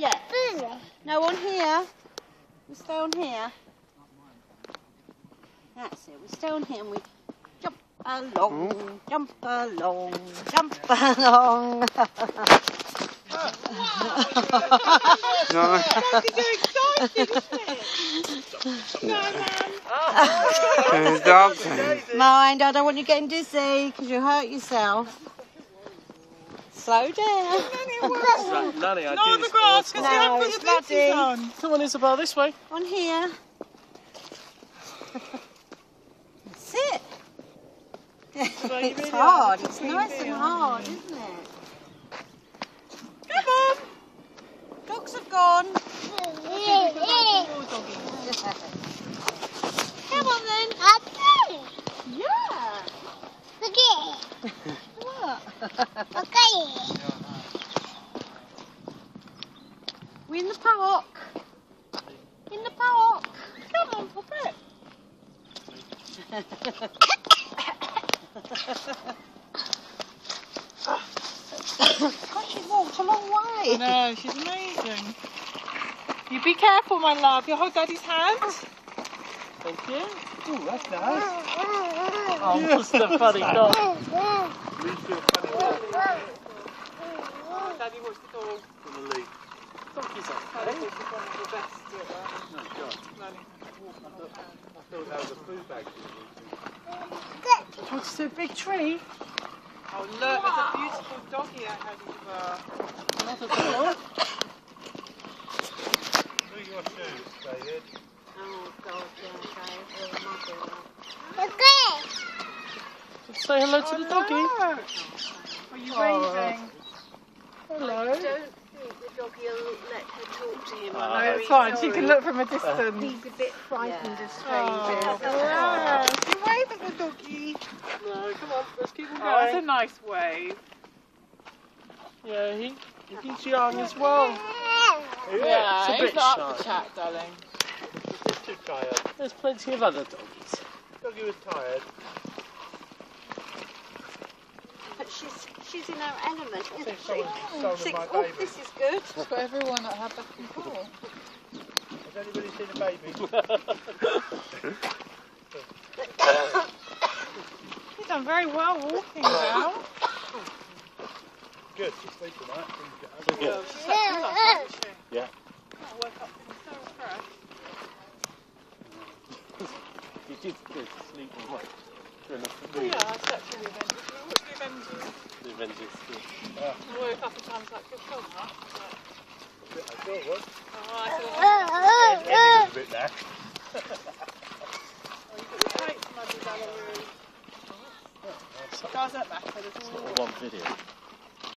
Yeah. No, on here. We stay on here. That's it. We stay on here and we jump along, jump along, jump along. No. There's dogs. Mind, I don't want you getting dizzy because you hurt yourself. Slow down. Nanny, I Not on the grass because you No, haven't it's put your booties muddy. on. Come on, Isabelle, this way. On here. That's it. it's hard. It's nice and hard, isn't it? Come on. Dogs have gone. Come on then. Yeah. What? We're in the park. In the park. Come on, pop it. God, she walked a long way. No, she's amazing. You be careful, my love. You hold Daddy's hand. Thank you. Ooh, that's nice. Oh, just a funny dog. Daddy wants the dog. Donkey's Daddy okay. one of the best at that. No, God. Nanny can walk on the hand. I thought that was a food bag. Oh, it's big tree. Oh, look, there's a beautiful doggy ahead of her. Not a dog. Do your shoes, David. Oh, God, yeah, okay. Just say hello to the doggy. Oh. Are you Oh. Uh, waving? Hello. don't think the doggy will let her talk to him. Oh, No, it's fine. She can look from a distance. He's a bit frightened Oh, of strangers. bless. You wave at the doggy. No, come on, let's keep on Oh, that's a nice wave. Yeah, he, he's young as well. Yeah, it's a he's bit not up shy. for chat, darling. He's Just too tired. There's plenty of other doggies. Doggy was tired. She's she's in her element, isn't think she? someone's stolen Six, my oh, baby. this is good. She's got everyone at her beck and call. Has anybody seen a baby? You've done very well walking now. Good. She's sleeping tonight. Things get over. Yeah. She's a love. Yeah. I woke up feeling so refreshed. You did good sleeping well. The Oh, yeah, I slept through the Avengers. We watched the Avengers. The Avengers. I woke up a times like, good film, huh? I thought it was. Oh, I said, oh, Ending's a bit there. you've got your tights muddy, Valerie. Doesn't matter, there's all One video.